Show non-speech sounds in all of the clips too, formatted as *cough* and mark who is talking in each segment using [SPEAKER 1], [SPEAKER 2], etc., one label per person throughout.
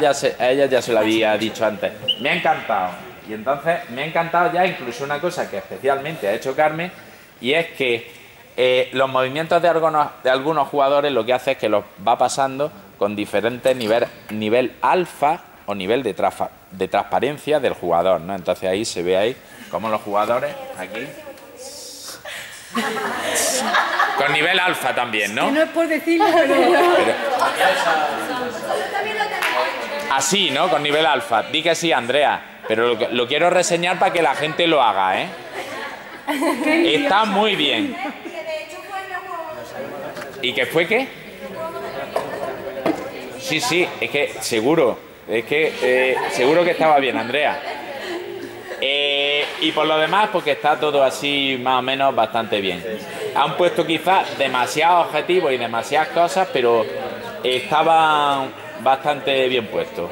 [SPEAKER 1] ya se, a ella ya se lo había dicho antes. Me ha encantado. Y entonces me ha encantado ya incluso una cosa que especialmente ha hecho Carmen, y es que eh, los movimientos de algunos, de algunos jugadores lo que hace es que los va pasando con diferentes nivel, nivel alfa o nivel de, de transparencia del jugador. ¿no? Entonces ahí se ve ahí como los jugadores, aquí, con nivel alfa también, ¿no?
[SPEAKER 2] no es por decirlo, pero...
[SPEAKER 1] Así, ¿no? Con nivel alfa. Di que sí, Andrea. Pero lo, quiero reseñar para que la gente lo haga, ¿eh? Está muy bien. ¿Y qué fue qué? Sí, sí, es que seguro. Es que eh, seguro que estaba bien, Andrea. Eh, y por lo demás, porque está todo así más o menos bastante bien. Han puesto quizás demasiados objetivos y demasiadas cosas, pero estaban bastante bien puestos.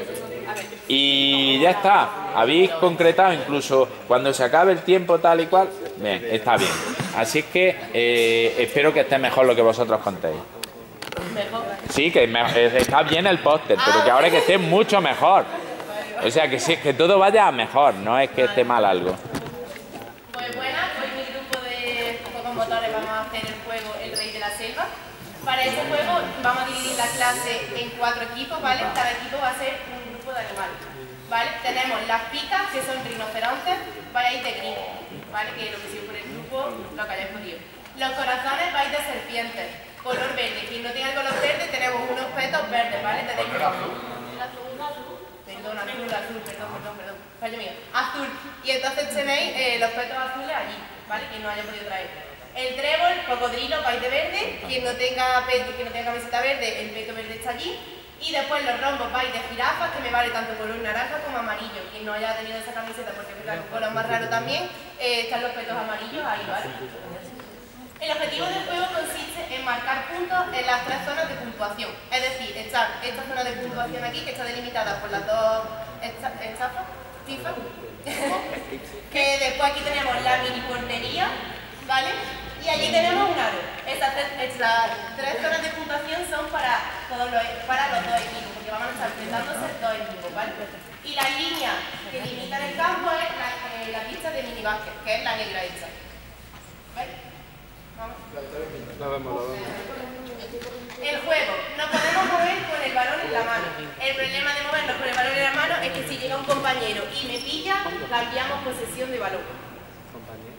[SPEAKER 1] Y ya está, habéis concretado incluso cuando se acabe el tiempo tal y cual, bien, está bien. Así que eh, espero que esté mejor lo que vosotros contéis. Sí, que está bien el póster, pero que ahora que esté mucho mejor. O sea, que, sí, que todo vaya mejor, no es que esté mal algo.
[SPEAKER 3] Pues buenas, hoy mi grupo de pocos motores vamos a hacer el juego El Rey de la Selva. Para este juego vamos a dividir la clase en cuatro equipos, ¿vale? Cada equipo va a ser un grupo de animales. ¿Vale? Tenemos las picas, que son rinocerontes, vais de gris, ¿vale? Que lo que sigue por el grupo, lo que hayáis podido. Los corazones vais de serpientes, color verde. Quien no tenga el color verde, tenemos unos petos verdes, ¿vale? Tenéis perdón, azul, azul, perdón, perdón, perdón, fallo mío, azul. Y entonces tenéis eh, los petos azules allí, ¿vale? Quien no haya podido traer. El trébol, cocodrilo, vais de verde. Quien no tenga quien no tenga camiseta verde, el peto verde está allí. Y después los rombos vais de jirafas, que me vale tanto color naranja como amarillo. Quien no haya tenido esa camiseta porque es un color más raro también, eh, están los petos amarillos ahí, ¿vale? El objetivo del juego consiste en marcar puntos en las tres zonas de puntuación. Es decir, echar esta zona de puntuación aquí, que está delimitada por las dos estafas, *laughs* que después aquí tenemos la mini portería, ¿vale? Y allí tenemos un aro. Estas tres, zonas de puntuación son para, todos los, para los dos equipos, porque vamos a estar enfrentándose dos equipos, ¿vale? Y la línea que limita el campo es la, eh, la pista de mini básquet, que es la negra esta. ¿Vale? El juego. Nos podemos mover con el balón en la mano. El problema de movernos con el balón en la mano es que si llega un compañero y me pilla, cambiamos posesión de balón.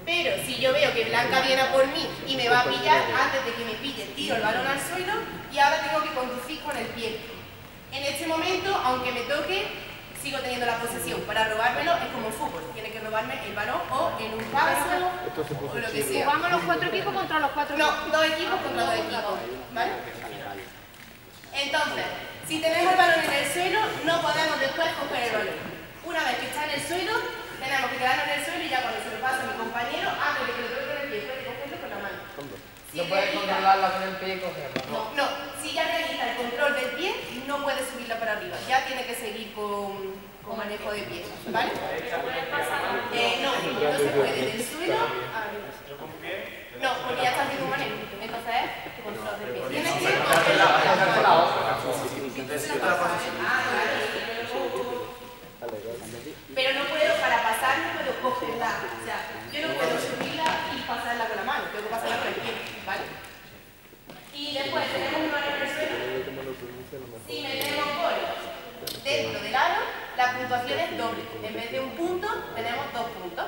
[SPEAKER 3] Pero si yo veo que Blanca viene a por mí y me va a pillar, antes de que me pille, tiro el balón al suelo y ahora tengo que conducir con el pie. En este momento, aunque me toque, sigo teniendo la posesión. Para robármelo es como el fútbol, tiene que robarme el balón o en un paso o lo que sea.
[SPEAKER 2] ¿Jugamos los cuatro equipos contra los cuatro
[SPEAKER 3] No, dos equipos contra dos equipos, ¿vale? Entonces, si tenemos el balón en el suelo, no podemos después coger el balón. Una vez que está en el suelo, tenemos que quedarnos en el suelo y ya cuando se lo pasa a mi compañero, antes de que lo toque con el pie, puede cogerlo con la mano.
[SPEAKER 4] no puedes controlarla con el pie y cogerla.
[SPEAKER 3] No, no, si ya realiza el control del pie, no puede subirla para arriba. Ya tiene que seguir con, con manejo de pie. ¿Vale? Eh, no, no se puede del suelo a No, porque ya está haciendo un manejo. Entonces es control del pie. Tiene que controlar Pero no puedo, para pasar, no puedo cogerla. O sea, yo no puedo subirla y pasarla con la mano. Tengo que pasarla con el pie. ¿Vale? Y después tenemos un balón en el suelo. Si metemos gol dentro del aro, la puntuación es doble. En vez de un punto, tenemos dos puntos.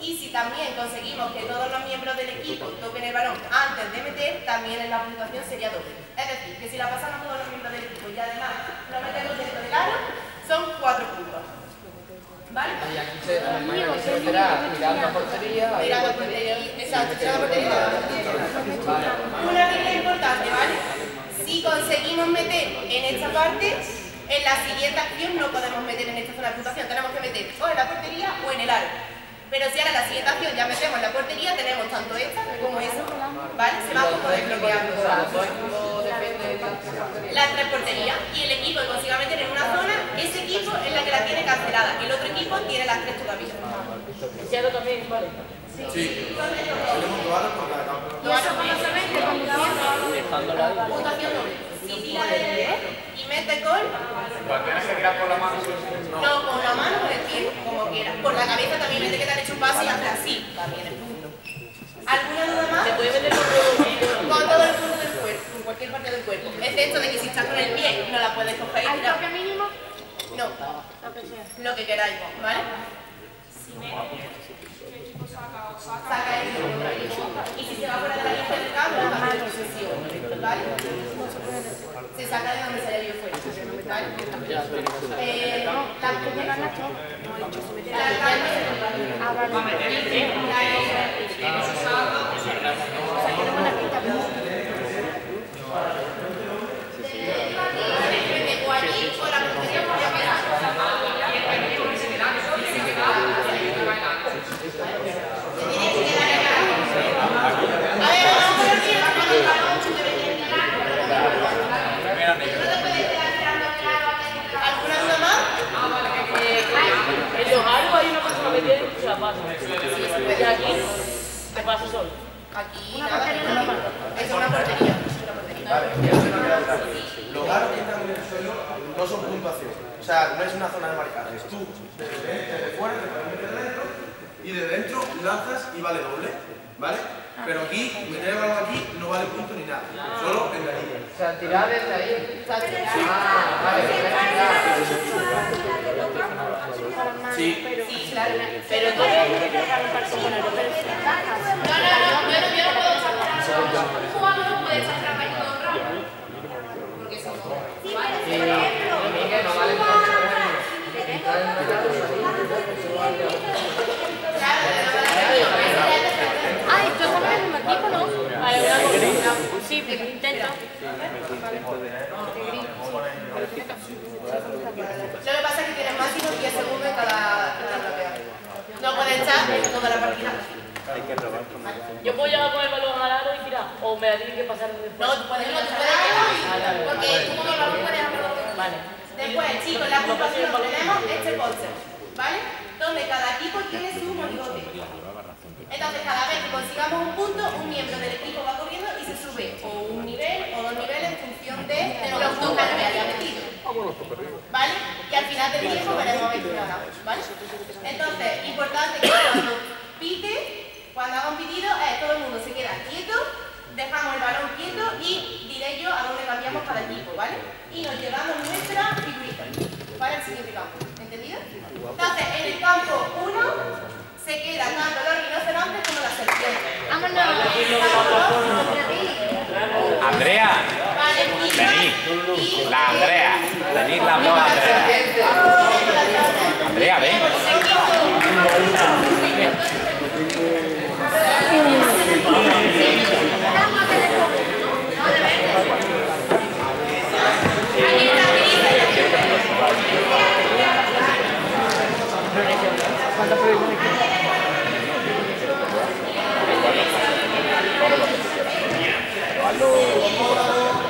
[SPEAKER 3] Y si también conseguimos que todos los miembros del equipo toquen el balón antes de meter, también la puntuación sería doble. Es decir, que si la pasamos todos los miembros del equipo y además lo metemos dentro del aro, son cuatro puntos. ¿Vale?
[SPEAKER 4] Y aquí se, se meterá mirando a portería.
[SPEAKER 3] Portería, exacto, tirando portería. Una regla importante, ¿vale? Si conseguimos meter en esta parte, en la siguiente acción no podemos meter en esta zona de puntuación, tenemos que meter o en la portería o en el aro. Pero si ahora en la siguiente acción ya metemos en la portería, tenemos tanto esta como esa, ¿vale? Se va como desbloqueando. Las tres porterías. Y el equipo que consiga meter en una zona, ese equipo es la que la tiene cancelada. El otro equipo tiene las tres todavía.
[SPEAKER 2] También, vale.
[SPEAKER 5] Sí. Tenemos dos aros por cada campo.
[SPEAKER 2] ¿Y
[SPEAKER 3] doble. Si tira de mete gol,
[SPEAKER 1] tienes que tirar por la mano.
[SPEAKER 3] no con la mano o el pie, como quieras. Por la cabeza también mete que te han hecho un pase y hace así. También. ¿Alguna duda más?
[SPEAKER 4] Se puede meter con todo
[SPEAKER 3] Con todo el punto del cuerpo, en cualquier parte del cuerpo. Excepto de que si estás con el pie no la puedes coger y. No,
[SPEAKER 2] Lo que sea.
[SPEAKER 3] lo que queráis, ¿vale? Saca el Y si se va fuera de la línea del campo, cambia de posición, ¿vale? Se saca de donde se haya ido fuera. Eh,
[SPEAKER 2] se Ah, vale. O sea, que no van a quitar, pero...
[SPEAKER 3] o allí o la puntería por la mesa. A ver, vamos por aquí, vamos con el balón, si te ves en el arco, pero no te puedes quedar tirando el arco, ¿Alguna duda más?
[SPEAKER 4] En los aros hay se la pasa. Y aquí te pasa solo.
[SPEAKER 3] Aquí nada, es una portería. Es una portería.
[SPEAKER 5] Vale. Los que están en el suelo no son puntuación. O sea, no es una zona de marcaje. Es tú, desde, desde fuera, te dentro y de dentro lanzas y vale doble. ¿Vale? Pero aquí, meter el balón aquí no vale punto ni nada. Solo en la línea.
[SPEAKER 4] O sea, tirar desde ahí.
[SPEAKER 5] Ah, vale. Sí.
[SPEAKER 3] Sí, claro.
[SPEAKER 4] Pero entonces,
[SPEAKER 3] No, no, no, yo no, yo no puedo. Un jugador no puede todo el. Porque si no.
[SPEAKER 4] no vale
[SPEAKER 2] Ay, tú estás en el mismo equipo, ¿no? Vale, una. Sí, intento.
[SPEAKER 3] Lo que pasa es que tienes máximo 10 segundos en cada, bloqueo. No puedes echar toda la partida.
[SPEAKER 4] Yo puedo llegar con el balón al aro y tirar. O me la tienen que pasar desde
[SPEAKER 3] No,
[SPEAKER 4] fuera.
[SPEAKER 3] tú puedes, no, tú puedes llegar. Porque tú como balón puedes hacerlo.
[SPEAKER 4] Vale.
[SPEAKER 3] Después, chicos, la puntuación tenemos este boxer, ¿vale? Donde cada equipo tiene su monigote. Entonces, cada vez que consigamos un punto, un miembro del equipo va corriendo y se sube o un nivel o dos niveles de, los puntos que haya metido. ¿Vale? Y al final del tiempo veremos a ver gana, ¿vale? Entonces, importante que cuando pite, cuando haga un pitido, eh, todo el mundo se queda quieto, dejamos el balón quieto y diré yo a dónde cambiamos cada equipo, ¿vale? Y nos llevamos nuestra figurita para el siguiente campo, ¿entendido? Entonces, en el campo 1 se quedan tanto los rinocerontes como las serpientes.
[SPEAKER 2] Vámonos.
[SPEAKER 1] Andrea, Vení. la Andrea. Venid las dos Andrea. Andrea, ven. Hazlo